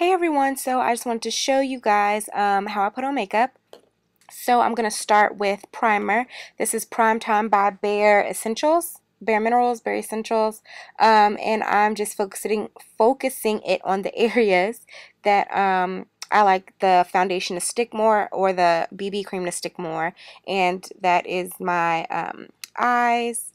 Hey everyone, so I just wanted to show you guys um, how I put on makeup. So I'm going to start with primer. This is Prime Time by Bare Essentials, Bare Minerals, Bare Essentials, um, and I'm just focusing focusing it on the areas that um, I like the foundation to stick more or the BB cream to stick more, and that is my um, eyes,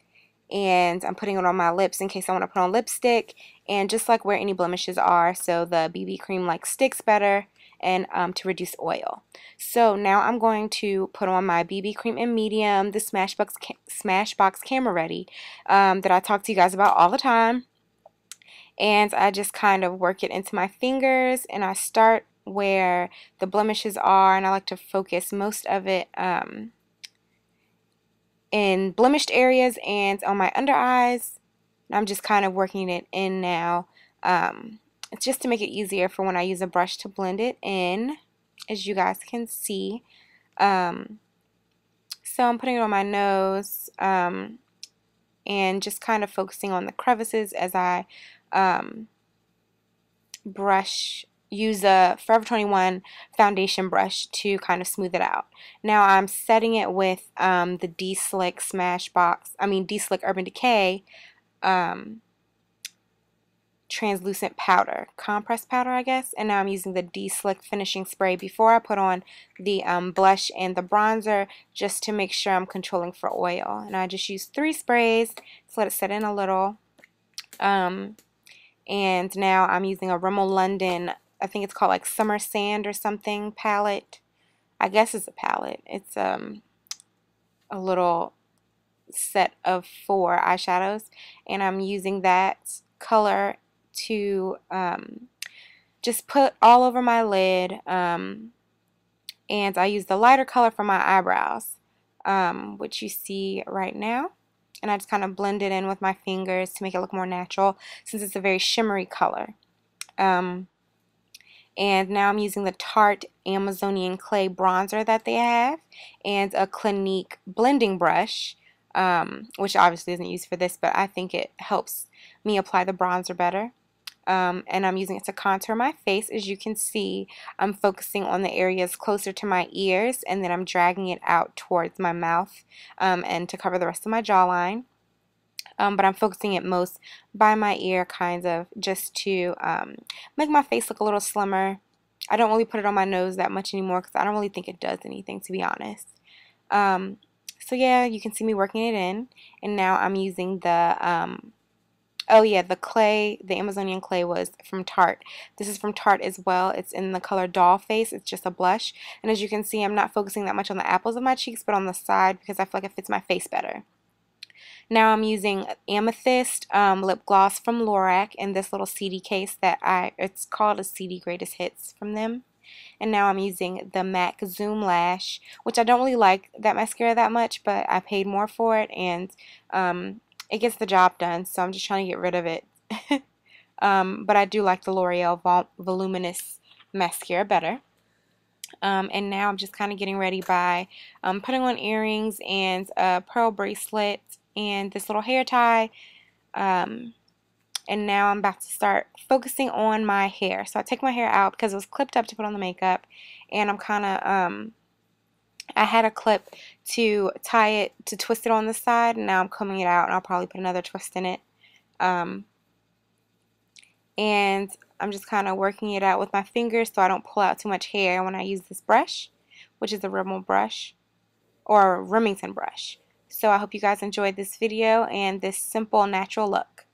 and I'm putting it on my lips in case I want to put on lipstick and just like where any blemishes are so the BB cream like sticks better and um, to reduce oil. So now I'm going to put on my BB cream in medium, the Smashbox, Smashbox Camera Ready um, that I talk to you guys about all the time. And I just kind of work it into my fingers and I start where the blemishes are and I like to focus most of it um, in blemished areas and on my under eyes. I'm just kind of working it in now. Um, it's just to make it easier for when I use a brush to blend it in, as you guys can see. Um, so I'm putting it on my nose um, and just kind of focusing on the crevices as I um, brush use a Forever 21 foundation brush to kind of smooth it out. Now I'm setting it with um, the De-Slick Smashbox, I mean De-Slick Urban Decay um, translucent powder, compressed powder I guess, and now I'm using the De-Slick finishing spray before I put on the um, blush and the bronzer just to make sure I'm controlling for oil. And I just use three sprays to let it set in a little. Um, and now I'm using a Rimmel London I think it's called like Summer Sand or something palette. I guess it's a palette. It's um a little set of four eyeshadows and I'm using that color to um, just put all over my lid um, and I use the lighter color for my eyebrows um, which you see right now and I just kind of blend it in with my fingers to make it look more natural since it's a very shimmery color. Um, and now I'm using the Tarte Amazonian Clay bronzer that they have and a Clinique blending brush, um, which obviously isn't used for this, but I think it helps me apply the bronzer better. Um, and I'm using it to contour my face. As you can see, I'm focusing on the areas closer to my ears, and then I'm dragging it out towards my mouth um, and to cover the rest of my jawline um, but I'm focusing it most by my ear kind of just to um, make my face look a little slimmer. I don't really put it on my nose that much anymore because I don't really think it does anything to be honest. Um, so yeah, you can see me working it in and now I'm using the um, Oh yeah, the clay, the Amazonian clay was from Tarte. This is from Tarte as well. It's in the color Doll Face. It's just a blush. And as you can see, I'm not focusing that much on the apples of my cheeks, but on the side because I feel like it fits my face better. Now I'm using Amethyst um, lip gloss from Lorac in this little CD case that I, it's called a CD Greatest Hits from them. And now I'm using the MAC Zoom Lash, which I don't really like that mascara that much, but I paid more for it and um, it gets the job done, so I'm just trying to get rid of it. um, but I do like the L'Oreal Vol Voluminous Mascara better. Um, and now I'm just kind of getting ready by um, putting on earrings and a pearl bracelet and this little hair tie. Um, and now I'm about to start focusing on my hair. So I take my hair out because it was clipped up to put on the makeup. And I'm kind of, um, I had a clip to tie it, to twist it on the side. And now I'm combing it out and I'll probably put another twist in it. Um, and I'm just kind of working it out with my fingers so I don't pull out too much hair when I use this brush, which is a Rimmel brush or Remington brush. So I hope you guys enjoyed this video and this simple natural look.